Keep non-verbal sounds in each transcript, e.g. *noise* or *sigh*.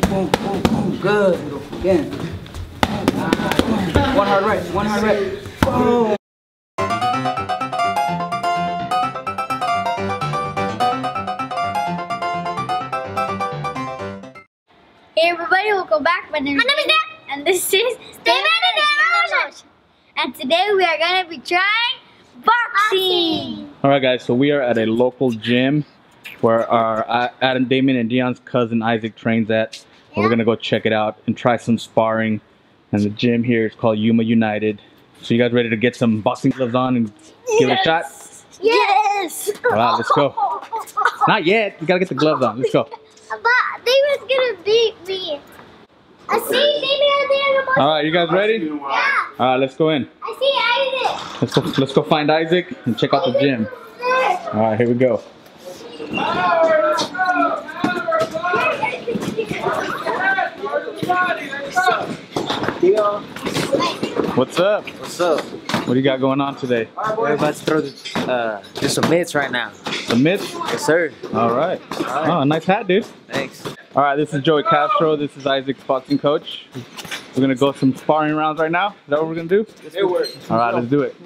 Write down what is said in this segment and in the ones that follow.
boom, boom, boom, boom. Good. Again. One hard right, one hard right. Boom. Hey everybody, welcome back. My name, My name is Dan. and this is David and And today we are gonna be trying boxing. All right, guys. So we are at a local gym where our uh, Adam, Damian, and Deion's cousin Isaac trains at. And We're gonna go check it out and try some sparring. And the gym here is called Yuma United. So you guys ready to get some boxing gloves on and give it a shot? Yes. All right, let's go. Not yet. You gotta get the gloves on. Let's go. But David's gonna beat me. I see David out there. in All right, you guys ready? Yeah, All right, let's go in. I see Isaac. Let's go. Let's go find Isaac and check out the gym. All right, here we go. What's up? What's up? What do you got going on today? We're about to throw the, uh, do some mitts right now. The mitts? Yes, sir. All right. Oh, nice hat, dude. Thanks. All right, this is Joey Castro. This is Isaac's boxing coach. We're gonna go some sparring rounds right now. Is that what we're gonna do? It works. All right, let's do it.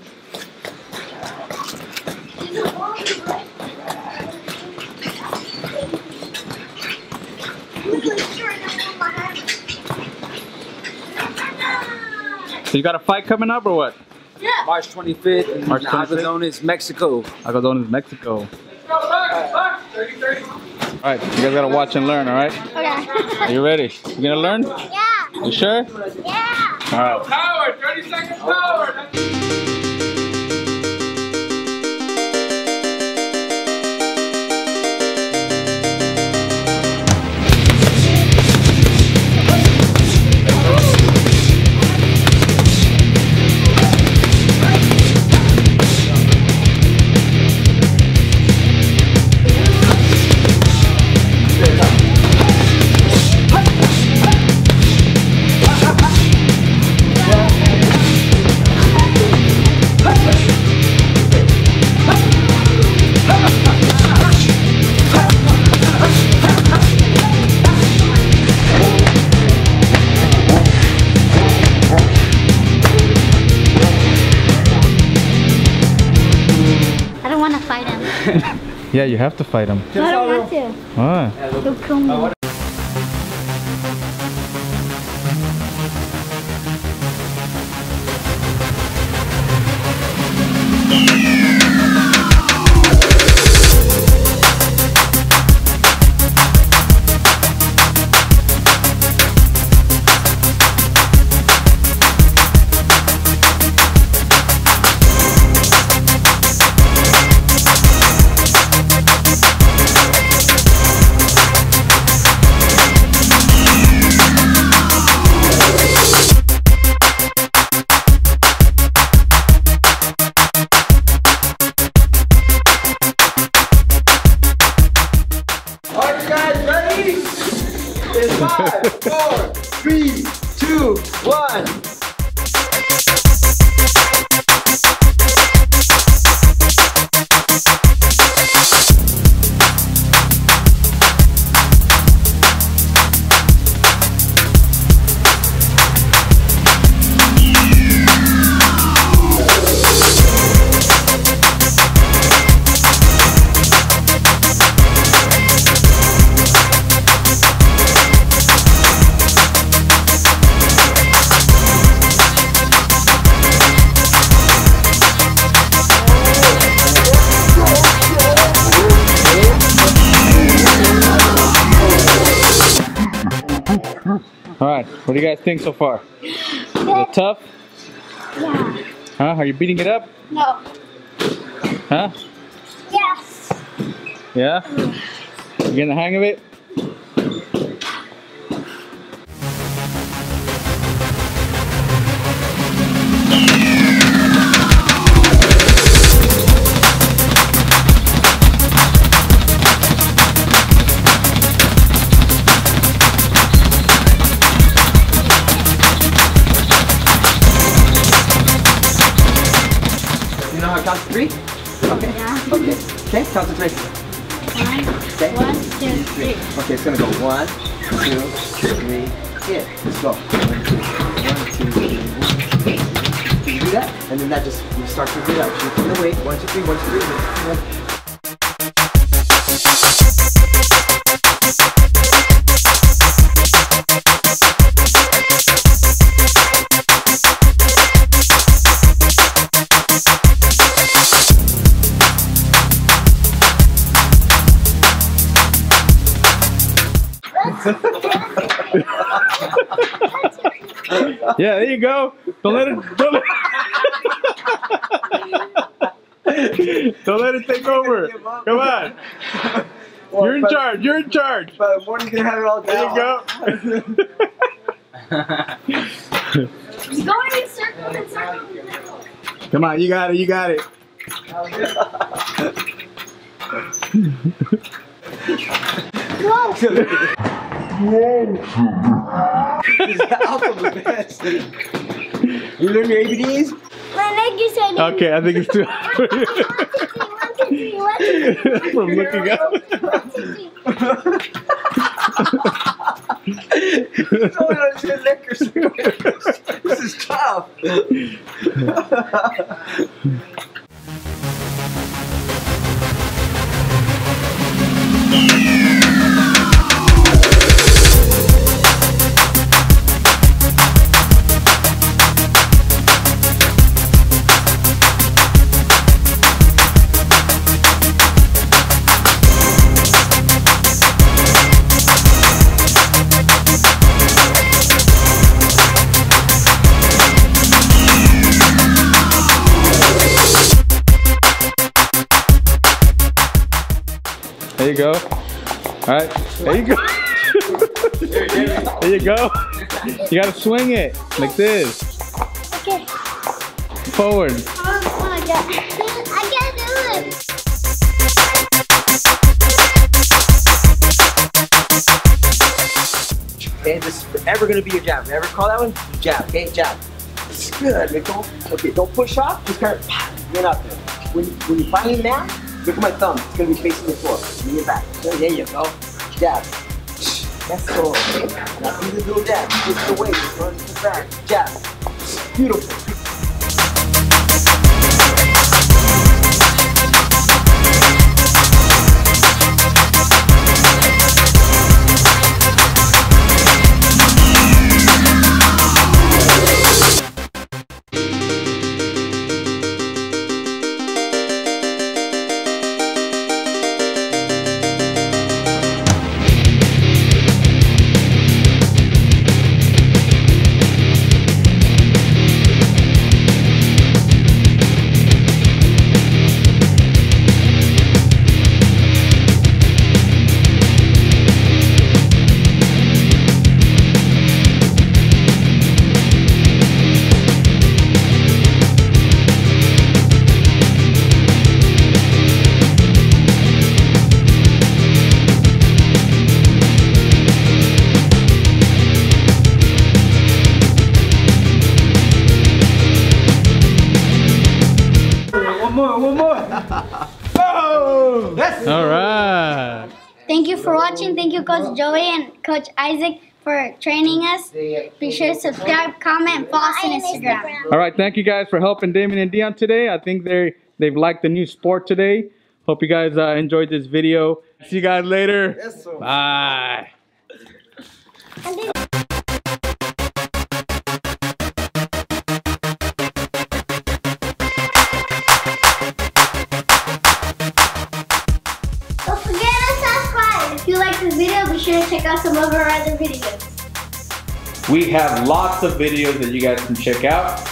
So you got a fight coming up or what? Yeah. March 25th in March 25th? Algodones, Mexico. Algodones, Mexico. All right, you guys gotta watch and learn. All right. Okay. You ready? You gonna learn? Yeah, You sure? yeah. All right. Power, 30 seconds power. Fight him. *laughs* Yeah, you have to fight him. I don't want to. Why? He'll kill me. One. All right. What do you guys think so far? Is it tough? Yeah. Huh? Are you beating it up? No. Huh? Yes. Yeah. You getting the hang of it? Count to three? Okay. Yeah. Okay. Okay, count to three. Okay. One, two, three. Okay, it's gonna go one, two, three, hit. Let's go. One, two, one, two, three, one, two, three. Can you do that? And then that just you start to up. So you put the weight. One, two, three, one, two, three. One. *laughs* Yeah, there you go. Don't let it. Don't let, *laughs* don't let it take over. Come on. You're in charge. You're in charge. By the morning, you can have it all There you go. *laughs* He's Going in circles and circles and circles. Come on, you got it. You got it. He's the alphabet best. You learn your ABDs? My leg is hurting. Okay, I think it's too. One, two, three, one, two, three, one, two, three. From looking up. One, two, three. That's your liquor store. This is tough. There you go. All right. There you go. *laughs* there you go. You gotta swing it like this. Okay. Forward. Oh my god. I can't do it. Okay, this is forever gonna be your jab. Ever call that one? Jab, okay, jab. It's good, Nicole. Okay, don't push off, just kind of get up there. When, when you finally land, look at my thumb. It's gonna be facing the floor. Lean your back. Oh, there you go. Jab. Go. Okay. Now do the little jab. Push the weight. Run to the back. Jab. Beautiful. More, one more. *laughs* oh! That's All right. Thank you for watching. Thank you, Coach Joey and Coach Isaac, for training us. Be sure to subscribe, comment, follow us on Instagram. All right. Thank you guys for helping Damian and Deion today. I think they they've liked the new sport today. Hope you guys uh, enjoyed this video. See you guys later. Yes, sir. Bye. This video, be sure to check out some of our other videos. We have lots of videos that you guys can check out,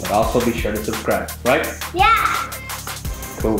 but also be sure to subscribe, right? Yeah. Cool.